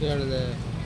Yeah. the